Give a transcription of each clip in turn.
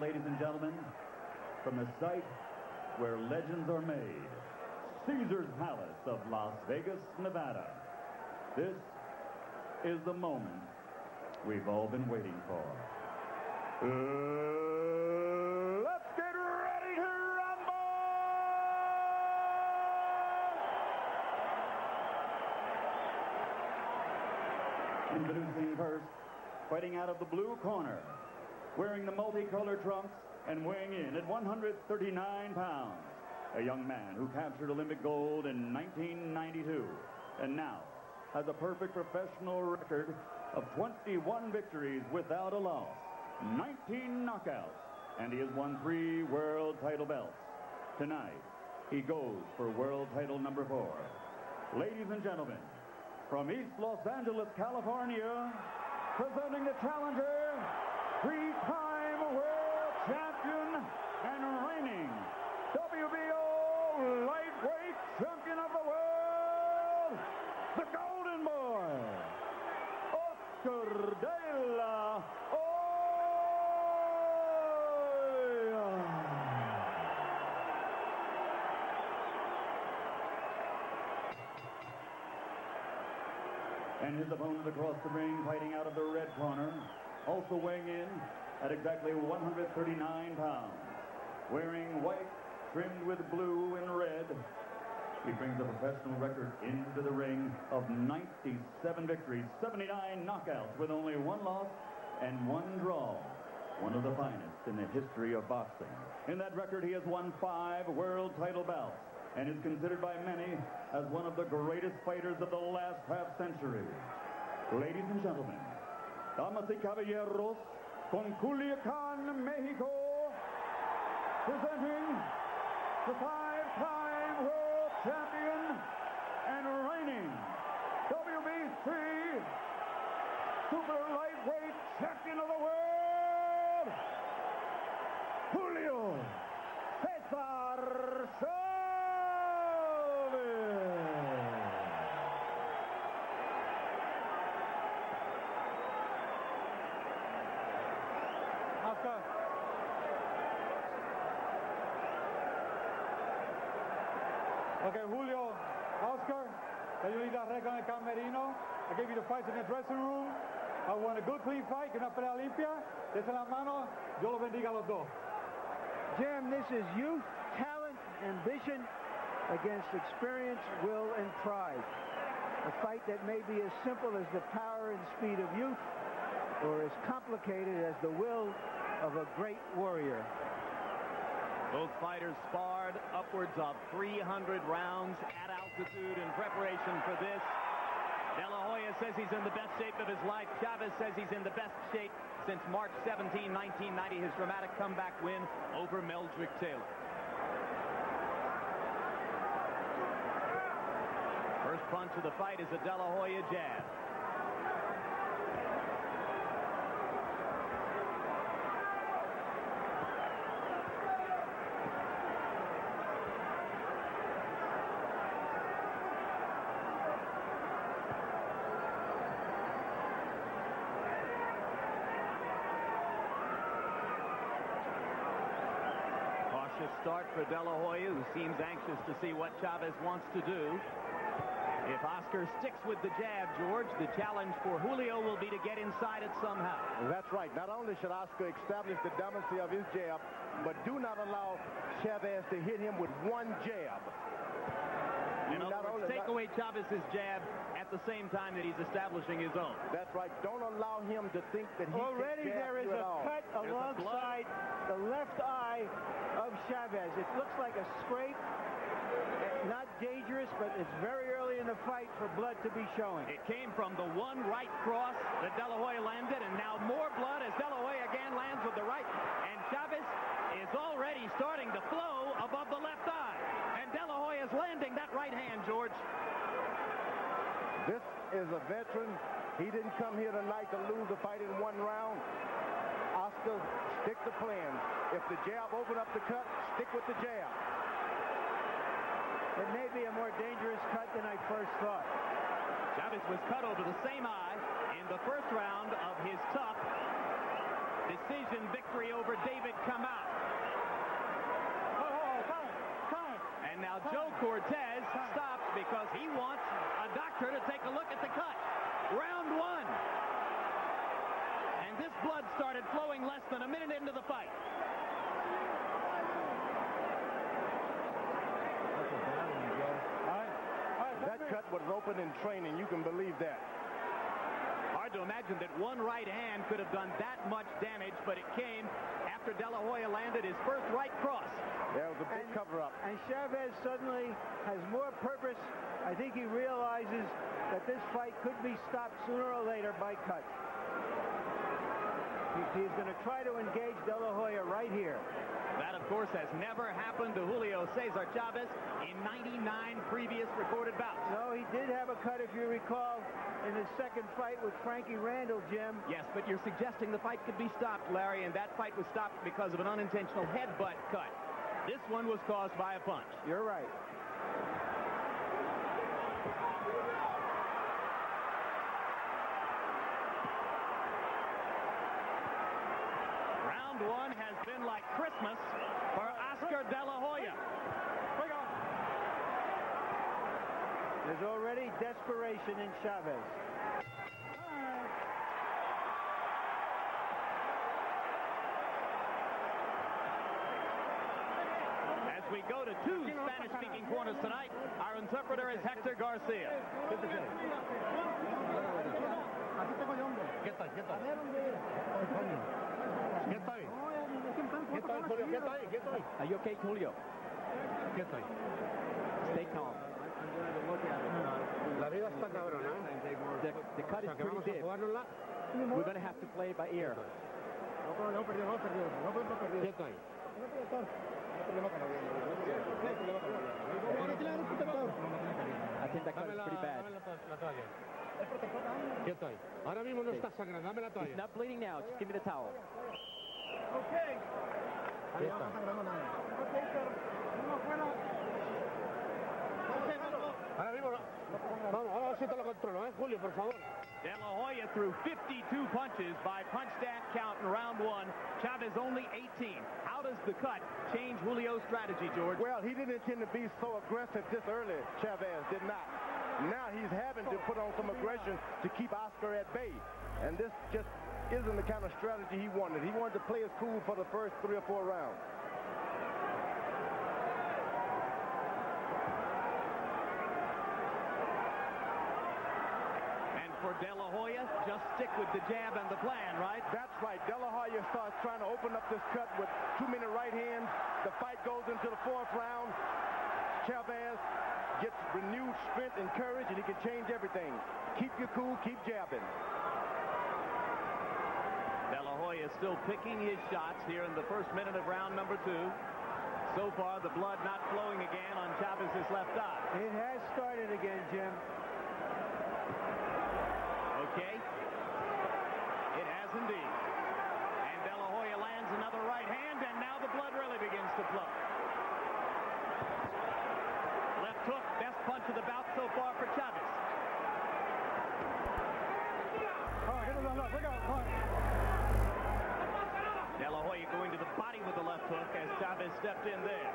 ladies and gentlemen, from the site where legends are made, Caesar's Palace of Las Vegas, Nevada. This is the moment we've all been waiting for. Uh, let's get ready to rumble! Introducing first, fighting out of the blue corner, wearing the multicolored trunks and weighing in at 139 pounds. A young man who captured Olympic gold in 1992 and now has a perfect professional record of 21 victories without a loss, 19 knockouts, and he has won three world title belts. Tonight, he goes for world title number four. Ladies and gentlemen, from East Los Angeles, California, presenting the challenger, three-time world champion and reigning WBO lightweight champion of the world, the Golden Boy, Oscar de la And his opponent across the ring, fighting out of the red corner, also weighing in at exactly 139 pounds. Wearing white, trimmed with blue and red, he brings a professional record into the ring of 97 victories, 79 knockouts with only one loss and one draw. One of the finest in the history of boxing. In that record, he has won five world title bouts and is considered by many as one of the greatest fighters of the last half century. Ladies and gentlemen, damas y caballeros, con Culiacan, Mexico, presenting the five-time world champion and reigning WBC super lightweight champion of the world, Julio Cesar Chavez. Oscar. Okay, Julio, Oscar, you leave that record en el camerino? I gave you the fights in the dressing room. I won a good clean fight, una pelea limpia. Dese la mano, Dios los bendiga a los dos. Jim, this is youth, talent, ambition against experience, will, and pride. A fight that may be as simple as the power and speed of youth or as complicated as the will of a great warrior. Both fighters sparred upwards of 300 rounds at altitude in preparation for this. De La Hoya says he's in the best shape of his life. Chavez says he's in the best shape since March 17, 1990, his dramatic comeback win over Meldrick Taylor. First punch of the fight is a De La Hoya jab. Cautious start for De La Hoya, who seems anxious to see what Chavez wants to do. If Oscar sticks with the jab, George, the challenge for Julio will be to get inside it somehow. That's right. Not only should Oscar establish the dominancy of his jab, but do not allow Chavez to hit him with one jab. In Not other words, only- take not- away Chavez's jab at the same time that he's establishing his own. That's right. Don't allow him to think that he Already can jab there is a all. cut There's a alongside the left eye of Chavez. It looks like a scrape. Not dangerous, but it's very early in the fight for blood to be showing. It came from the one right cross that De La Hoya landed, and now more blood as De La Hoya again lands with the right. And Chavez is already starting to flow above the left eye. And De La Hoya is landing that right hand, George. This is a veteran. He didn't come here tonight to lose the fight in one round the stick the plan. If the jab open up the cut, stick with the jab. It may be a more dangerous cut than I first thought. Chavez was cut over the same eye in the first round of his tough decision victory over David Kamau. Oh, and now. Joe Cortez stops because he wants a doctor to take a look at the cut. Round one. This blood started flowing less than a minute into the fight. That cut was open in training. You can believe that. Hard to imagine that one right hand could have done that much damage, but it came after De La Hoya landed his first right cross. That was a big cover-up. And Chavez suddenly has more purpose. I think he realizes that this fight could be stopped sooner or later by cuts. He- He's going to try to engage De La Hoya right here. That, of course, has never happened to Julio Cesar Chavez in 99 previous recorded bouts. No, he did have a cut, if you recall, in his second fight with Frankie Randall, Jim. Yes, but you're suggesting the fight could be stopped, Larry, and that fight was stopped because of an unintentional headbutt cut. This one was caused by a punch. You're right. Round one has been like Christmas for Oscar De La Hoya. There's already desperation in Chavez. As we go to two Spanish-speaking corners tonight, our interpreter is Hector Garcia. Quieto ahí, quieto ahí. Quieto ahí. Quieto ahí, Julio, quieto ahí, quieto ahí. Are you okay, Julio? Quieto ahí. Stay calm. La vida está cabrona, ¿eh? The, the cut is pretty deep. We're going to have to play by ear. Quieto ahí. I think that cut Dame is la, pretty bad. dame la, to- la toalla. Quieto ahí. Ahora mismo no está sangrando. Dame la He's toalla. not bleeding now. Just give me the towel. Quieto ahí. Ahora mismo no. Vamos, ahora sí te lo controlo, ¿eh, Julio, por favor. De La Hoya threw 52 punches by punch stat count in round one. Chavez only 18. How does the cut change Julio's strategy, George? Well, he didn't intend to be so aggressive this early. Chavez did not. Now he's having to put on some aggression to keep Oscar at bay. And this just isn't the kind of strategy he wanted. He wanted to play his cool for the first three or four rounds. And for De La Hoya, just stick with the jab and the plan, right? That's right. De La Hoya starts trying to open up this cut with too many right hands. The fight goes into the fourth round. Chavez gets renewed strength and courage, and he can change everything. Keep your cool, keep jabbing. Hoya still picking his shots here in the first minute of round number two. So far, the blood not flowing again on Chavez's left eye. It has started again, Jim. As Chavez stepped in there.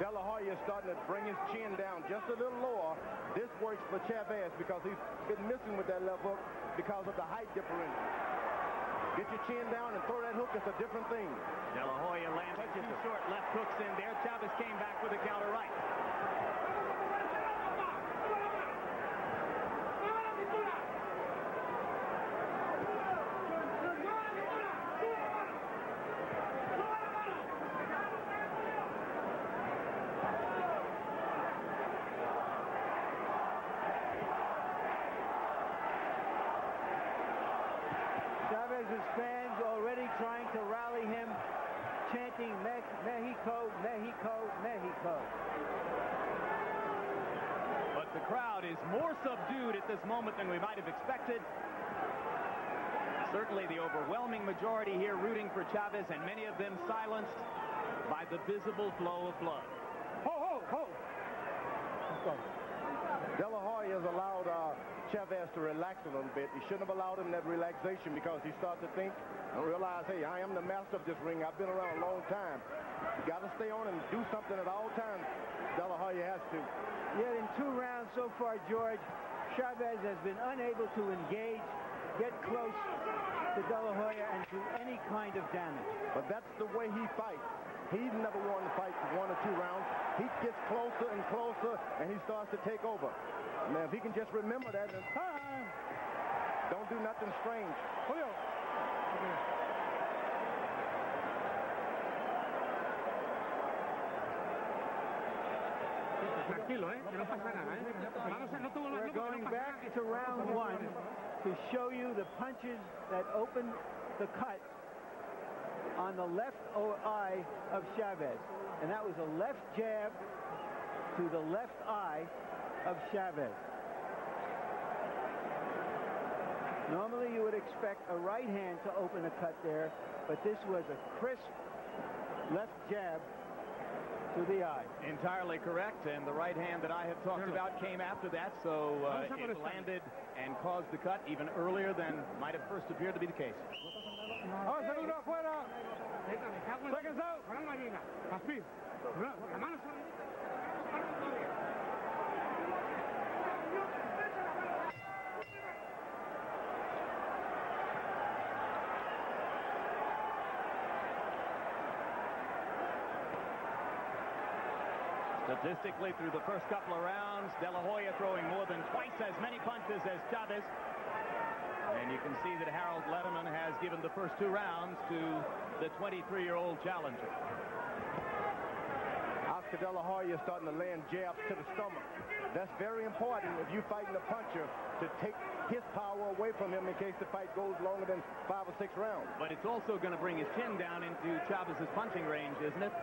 De La Hoya is starting to bring his chin down just a little lower. This works for Chavez because he's been missing with that left hook because of the height differential. Get your chin down and throw that hook. It's a different thing. De La Hoya landed two short left hooks in there. Chavez came back with a counter right. Chavez's fans already trying to rally him, chanting Me- Mexico, Mexico, Mexico. But the crowd is more subdued at this moment than we might have expected. Certainly the overwhelming majority here rooting for Chavez, and many of them silenced by the visible flow of blood. Ho, ho, ho. De La Hoya has allowed uh, Chavez to relax a little bit. He shouldn't have allowed him that relaxation because he started to think and realize, hey, I am the master of this ring. I've been around a long time. You got to stay on and do something at all times. De La Hoya has to. Yet in two rounds so far, George, Chavez has been unable to engage, get close to De La Hoya, and do any kind of damage. But that's the way he fights. He's never won the fight for one or two rounds. He gets closer and closer, and he starts to take over. Man, if he can just remember that and Time. Uh-huh. don't do nothing strange. Julio. Tranquilo, ¿eh? Que no pasa nada, ¿eh? Vamos a, no te vuelvas loco, going no back to round one to show you the punches that opened the cut on the left eye of Chavez. And that was a left jab to the left eye of Chavez. Normally you would expect a right hand to open a cut there, but this was a crisp left jab to the eye. Entirely correct, and the right hand that I have talked about came after that, so uh, Vamos a por it landed and caused the cut even earlier than might have first appeared to be the case. Ahora segundo afuera. Venga, me cago en- Seconds out. Con la gallina. Así. La mano sobre- Statistically, through the first couple of rounds, De La Hoya throwing more than twice as many punches as Chavez. And you can see that Harold Lederman has given the first two rounds to the 23-year-old challenger. Oscar De La Hoya is starting to land jabs to the stomach. That's very important if you're fighting a puncher to take his power away from him in case the fight goes longer than five or six rounds. But it's also going to bring his chin down into Chavez's punching range, isn't it?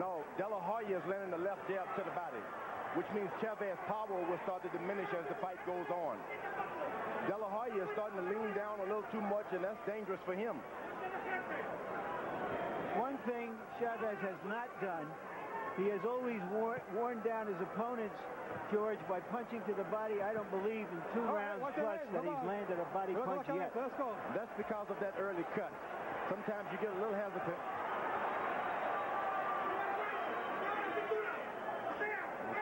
No, De La Hoya is landing the left jab to the body, which means Chavez's power will start to diminish as the fight goes on. De La Hoya is starting to lean down a little too much, and that's dangerous for him. One thing Chavez has not done, he has always wor- worn down his opponents, George, by punching to the body. I don't believe in two All right, rounds watch plus legs, that he's on. landed a body Let's punch yet. Let's go. That's because of that early cut. Sometimes you get a little hesitant.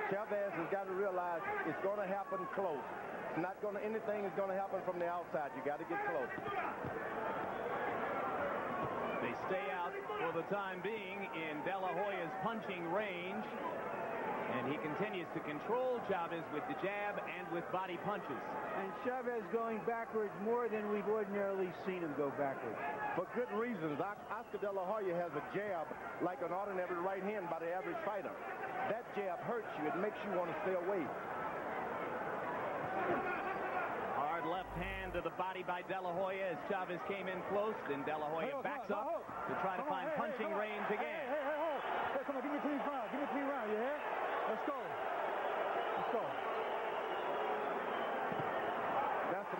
Chavez has got to realize it's going to happen close. It's not going to, anything is going to happen from the outside. You got to get close. They stay out for the time being in De La Hoya's punching range. And he continues to control Chavez with the jab and with body punches. And Chavez going backwards more than we've ordinarily seen him go backwards. For good reasons. Oscar De La Hoya has a jab like an ordinary right hand by the average fighter. That jab hurts you. It makes you want to stay away. Hard left hand to the body by De La Hoya as Chavez came in close. Then De La Hoya Hey, backs come on, up come on. to try to Come on, find hey, hey, punching come on. range Hey, again. Hey, hey, hold. Hey, come on, give me a clean round. Give me a clean round, you hear? Let's go. Let's go. That's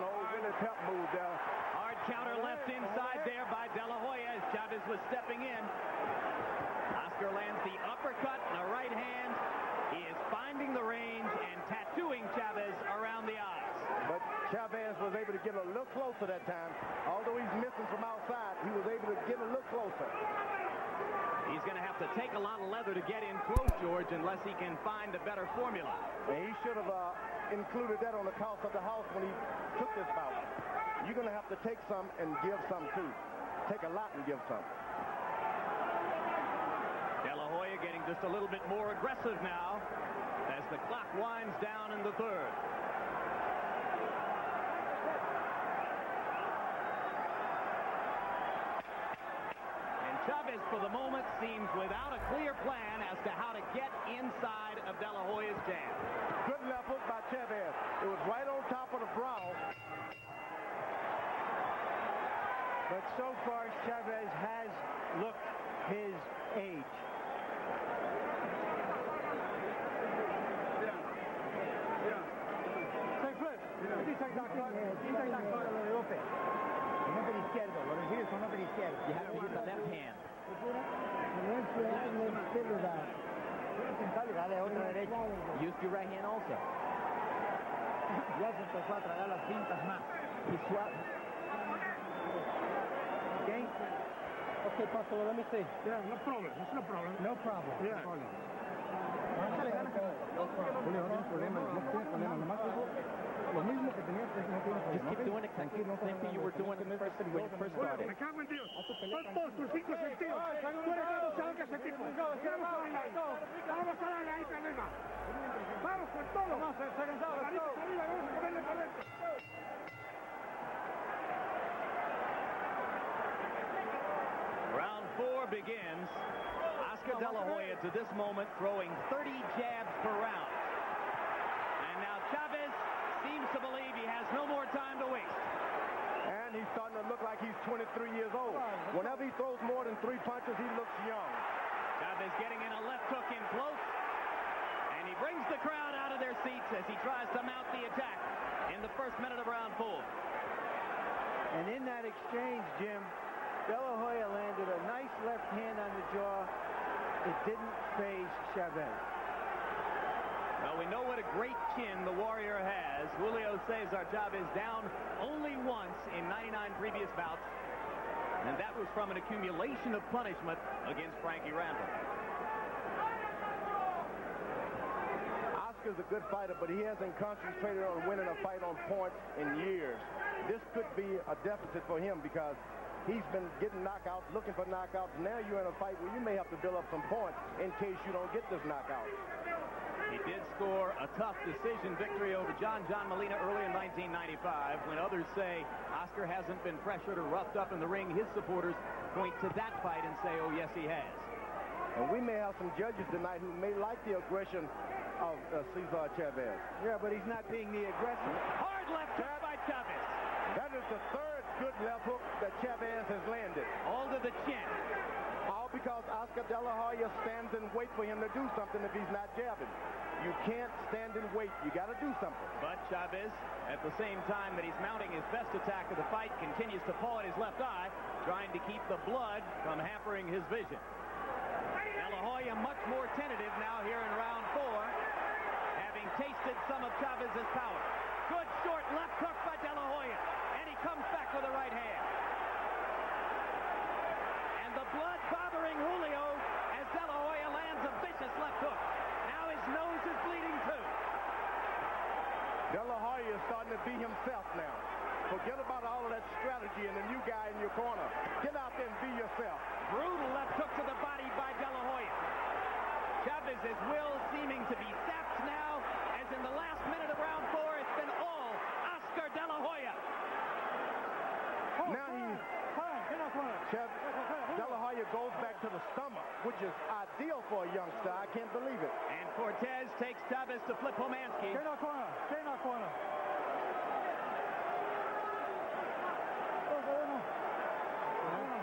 an old Willie Pep move there. Hard counter left inside there by De La Hoya as Chavez was stepping in. Oscar lands the uppercut and a right hand. He is finding the range and tattooing Chavez around the eyes. But Chavez was able to get a little closer that time. Although he's missing from outside, he was able to get a little closer. He's going to have to take a lot of leather to get in close, George, unless he can find a better formula. And he should have uh, included that on the cost of the house when he took this bout. You're going to have to take some and give some too. Take a lot and give some. De La Hoya getting just a little bit more aggressive now as the clock winds down in the third. Chavez, for the moment, seems without a clear plan as to how to get inside of De La Hoya's jab. Good left hook by Chavez. It was right on top of the brow. But so far, Chavez has looked his age. Say flip. Aquí está exacto. Aquí está exacto. You have to use the left hand. Use your right hand also. Ya se empezó a tragar las cintas más. Y suave. Okay? Okay, Pastor, let me see. Yeah, no problem. It's no problem. No problem. Yeah. Julio, no tienes problema. No tienes problema. Nomás eso, lo mismo que tenías, no tienes Just problema. keep doing it. Same thing you were doing first, when you first Julio, started. me cago en Dios. con todos tus cinco sentidos. Tú eres demasiado que ese tipo. Vamos a darle ahí. Vamos a darle ahí, problema. Vamos con todo. Vamos, se, se cansado, let's go. arriba, vamos a ponerle por dentro. Round four begins. Oscar De La Hoya to this moment throwing 30 jabs per round. And now Chavez seems to believe he has no more time to waste. And he's starting to look like he's 23 years old. Whenever he throws more than three punches, he looks young. Chavez getting in a left hook in close. And he brings the crowd out of their seats as he tries to mount the attack in the first minute of round four. And in that exchange, Jim, De La Hoya landed a nice left hand on the jaw. It didn't phase Chavez. We know what a great chin the Warrior has. Julio Cesar Chavez down only once in 99 previous bouts. And that was from an accumulation of punishment against Frankie Randall. Oscar's a good fighter, but he hasn't concentrated on winning a fight on points in years. This could be a deficit for him because he's been getting knockouts, looking for knockouts. Now you're in a fight where you may have to build up some points in case you don't get this knockout. He did score a tough decision victory over John John Molina early in 1995. When others say Oscar hasn't been pressured or roughed up in the ring, his supporters point to that fight and say, oh, yes, he has. And we may have some judges tonight who may like the aggression of uh, Cesar Chavez. Yeah, but he's not being the aggressor. Hard left hook by Chavez. That is the third good left hook that Chavez has landed. All to the chin. Because Oscar De La Hoya stands and wait for him to do something if he's not jabbing. You can't stand and wait. You got to do something. But Chavez, at the same time that he's mounting his best attack of the fight, continues to paw at his left eye, trying to keep the blood from hampering his vision. De La Hoya much more tentative now here in round four, having tasted some of Chavez's power. Good short left hook by De La Hoya, and he comes back with a right hand. And the blood bothering Julio as De La Hoya lands a vicious left hook. Now his nose is bleeding too. De La Hoya is starting to be himself now. Forget about all of that strategy and the new guy in your corner. Get out there and be yourself. Brutal left hook to the body by De La Hoya. Chavez's will seeming to be sapped now, as in the last minute of round four, it's been all Oscar De La Hoya. Now he, Fine, get off on it. Chav, De La Hoya goes back to the stomach, which is ideal for a youngster. I can't believe it. And Cortez takes Chavez to Flip Homansky. Get in our corner. Get in our corner.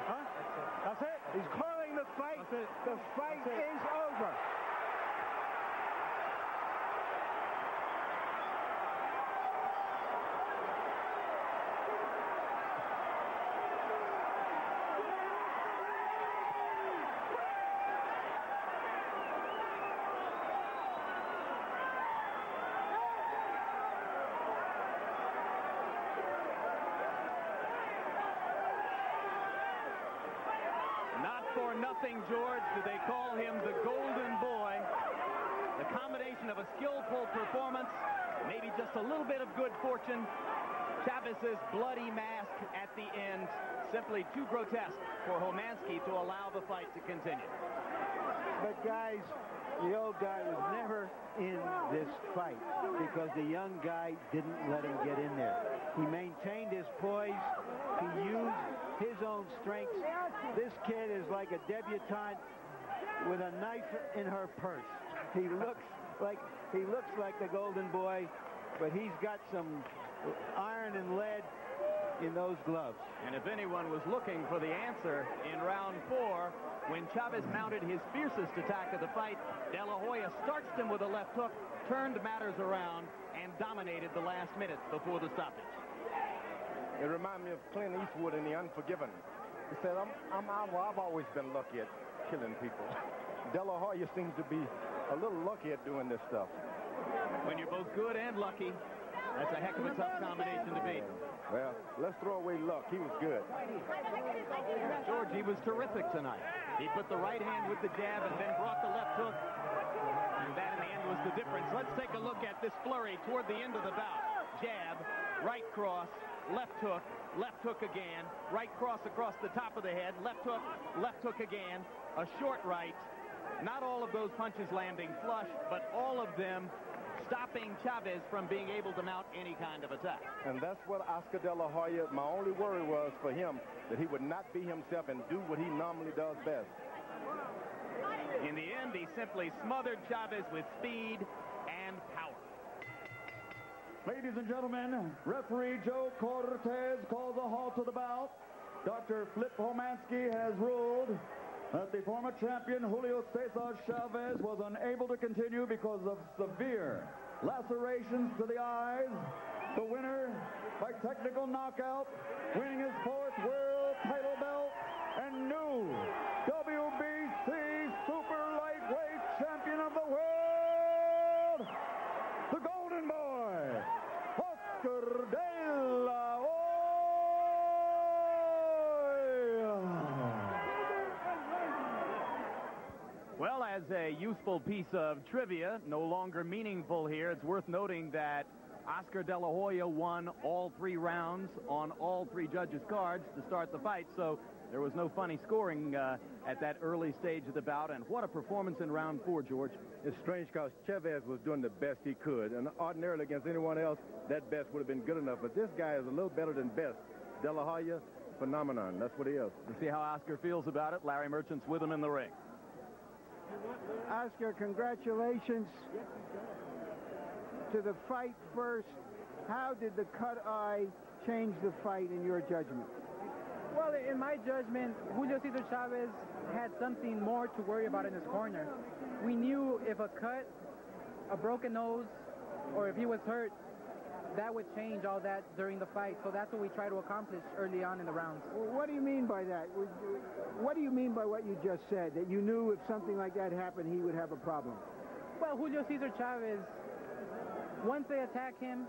Huh? That's it. He's calling the fight. The fight is over. Not for nothing, George, do they call him the Golden Boy. The combination of a skillful performance, maybe just a little bit of good fortune. Chavez's bloody mask at the end, simply too grotesque for Homansky to allow the fight to continue. But guys, the old guy was never in this fight because the young guy didn't let him get in there. He maintained his poise. He used his own strengths. This kid is like a debutante with a knife in her purse. He looks like he looks like the golden boy, but he's got some iron and lead in those gloves. And if anyone was looking for the answer in round four, when Chavez mounted his fiercest attack of the fight, De La Hoya starched him with a left hook, turned matters around, and dominated the last minute before the stoppage. It reminds me of Clint Eastwood in The Unforgiven. He said, I'm, I'm, I've, I've always been lucky at killing people. De La Hoya seems to be a little lucky at doing this stuff. When you're both good and lucky, that's a heck of a tough combination to beat. Well, let's throw away luck. He was good. George, he was terrific tonight. He put the right hand with the jab and then brought the left hook. And that in the end was the difference. Let's take a look at this flurry toward the end of the bout. Jab, right cross, left hook, left hook again, right cross across the top of the head, left hook, left hook again, a short right. Not all of those punches landing flush, but all of them stopping Chavez from being able to mount any kind of attack. And that's what Oscar De La Hoya, my only worry was for him, that he would not be himself and do what he normally does best. In the end, he simply smothered Chavez with speed. Ladies and gentlemen, referee Joe Cortez calls a halt to the bout. Dr. Flip Homansky has ruled that the former champion Julio Cesar Chavez was unable to continue because of severe lacerations to the eyes. The winner by technical knockout, winning his fourth world title belt and new WBC Super Lightweight Champion of the World, the Golden Boy, Oscar De La Hoya. Well, as a useful piece of trivia, no longer meaningful here, it's worth noting that Oscar De La Hoya won all three rounds on all three judges' cards to start the fight, so there was no funny scoring uh, at that early stage of the bout, and what a performance in round four, George. It's strange because Chavez was doing the best he could, and ordinarily against anyone else, that best would have been good enough. But this guy is a little better than best. De La Hoya, phenomenon. That's what he is. We'll see how Oscar feels about it. Larry Merchant's with him in the ring. Oscar, congratulations to the fight first. How did the cut eye change the fight in your judgment? Well, in my judgment, Julio Cesar Chavez had something more to worry about in his corner. We knew if a cut, a broken nose, or if he was hurt, that would change all that during the fight. So that's what we try to accomplish early on in the rounds. What do you mean by that? What do you mean by what you just said? That you knew if something like that happened, he would have a problem? Well, Julio Cesar Chavez, once they attack him,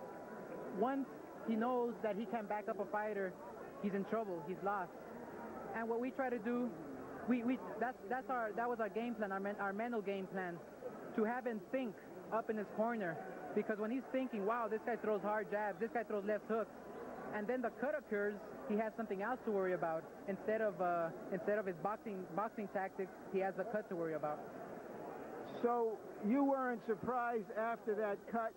once he knows that he can back up a fighter, he's in trouble. He's lost. And what we try to do, we, we that's that's our that was our game plan, our men, our mental game plan, to have him think up in his corner, because when he's thinking, wow, this guy throws hard jabs, this guy throws left hooks, and then the cut occurs, he has something else to worry about instead of uh, instead of his boxing boxing tactics, he has the cut to worry about. So you weren't surprised after that cut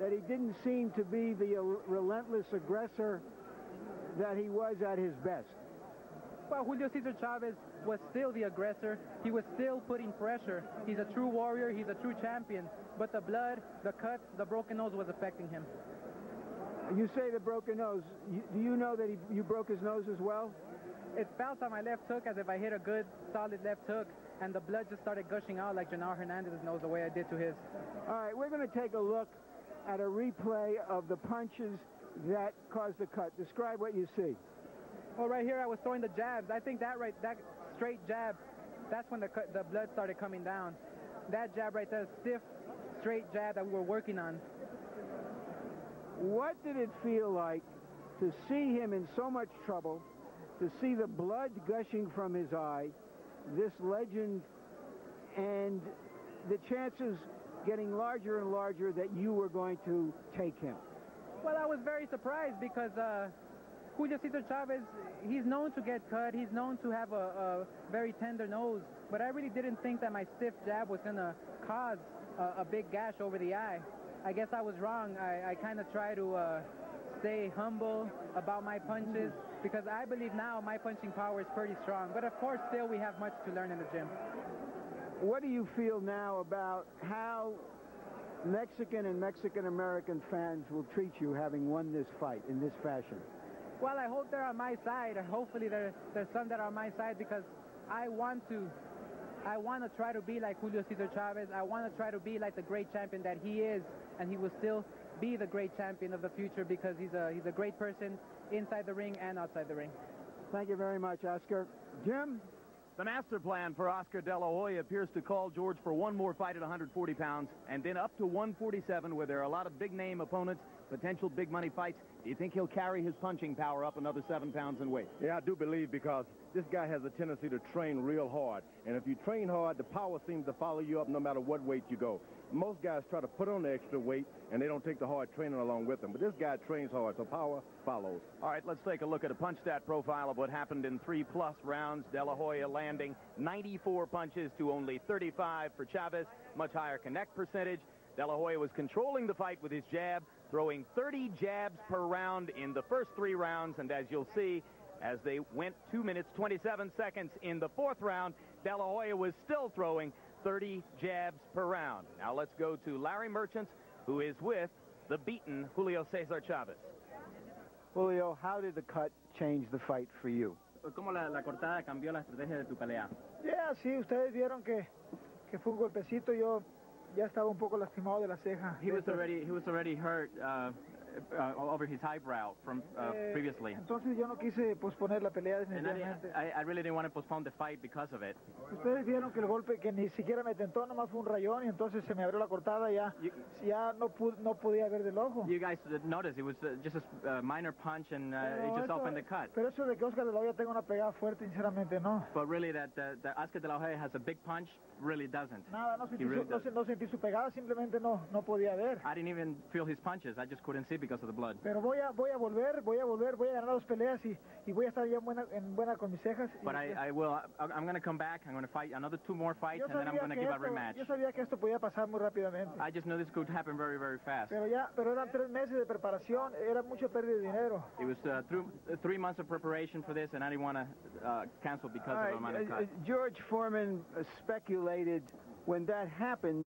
that he didn't seem to be the uh, relentless aggressor that he was at his best. Well, Julio Cesar Chavez was still the aggressor. He was still putting pressure. He's a true warrior. He's a true champion. But the blood, the cuts, the broken nose was affecting him. You say the broken nose. You, do you know that he, you broke his nose as well? It felt on my left hook as if I hit a good, solid left hook, and the blood just started gushing out like Genaro Hernandez's nose the way I did to his. All right, we're going to take a look at a replay of the punches that caused the cut. Describe what you see. Well, right here I was throwing the jabs. I think that right, that straight jab, that's when the cut, the blood started coming down. That jab right there, stiff, straight jab that we were working on. What did it feel like to see him in so much trouble, to see the blood gushing from his eye, this legend, and the chances getting larger and larger that you were going to take him? Well, I was very surprised because uh, Julio Cesar Chavez, he's known to get cut. He's known to have a, a very tender nose. But I really didn't think that my stiff jab was going to cause a, a big gash over the eye. I guess I was wrong. I, I kind of try to uh, stay humble about my punches because I believe now my punching power is pretty strong. But of course, still we have much to learn in the gym. What do you feel now about how Mexican and Mexican-American fans will treat you having won this fight in this fashion? Well, I hope they're on my side. And hopefully there, there's some that are on my side because I want to I want to try to be like Julio Cesar Chavez. I want to try to be like the great champion that he is, and he will still be the great champion of the future because he's a he's a great person inside the ring and outside the ring. Thank you very much, Oscar. Jim? The master plan for Oscar De La Hoya appears to call George for one more fight at 140 pounds and then up to 147 where there are a lot of big name opponents potential big money fights. Do you think he'll carry his punching power up another seven pounds in weight? Yeah, I do believe because this guy has a tendency to train real hard. And if you train hard, the power seems to follow you up no matter what weight you go. Most guys try to put on the extra weight, and they don't take the hard training along with them. But this guy trains hard, so power follows. All right, let's take a look at a punch stat profile of what happened in three-plus rounds. De La Hoya landing 94 punches to only 35 for Chavez. Much higher connect percentage. De La Hoya was controlling the fight with his jab, throwing 30 jabs per round in the first three rounds. And as you'll see, as they went 2 minutes 27 seconds in the fourth round, De La Hoya was still throwing 30 jabs per round. Now let's go to Larry Merchants, who is with the beaten Julio Cesar Chavez. Julio, how did the cut change the fight for you? ¿Cómo la, la cortada cambió la estrategia de tu pelea? Ya, sí, ustedes vieron que, que fue un golpecito. Yo ya estaba un poco lastimado de la ceja. He was already he was already hurt uh, uh, over his eyebrow from uh, Eh, previously. Entonces yo no quise posponer la pelea And I. I, I really didn't want to postpone the fight because of it. Ustedes vieron que el golpe que ni siquiera me tentó, nomás fue un rayón y entonces se me abrió la cortada ya, ya no, pude, no podía ver del ojo. You guys noticed it was uh, just a uh, minor punch and uh, it just opened the cut. Pero eso de que Oscar de la Hoya tenga una pegada fuerte, sinceramente no. But really, that uh, that Oscar De La Hoya has a big punch really doesn't. Nada, no sentí, really su, no, no sentí su pegada, simplemente no, no podía ver. I didn't even feel his punches. I just couldn't see because of the blood. Pero voy a, voy a volver, voy a volver, voy a ganar dos peleas y, y voy a estar ya en buena, en buena con mis cejas. But I, I will. I, I'm going to come back. I'm going to fight another two more fights, and then I'm going to que give a rematch. yo sabía que esto podía pasar muy rápidamente. I just knew this could happen very, very fast. Pero ya, pero eran tres meses de preparación, era mucho pérdida de dinero. It was uh, through, uh, three months of preparation for this, and I didn't want to uh, cancel because All of right, a minor uh, cut. uh, George Foreman uh, speculated when that happened.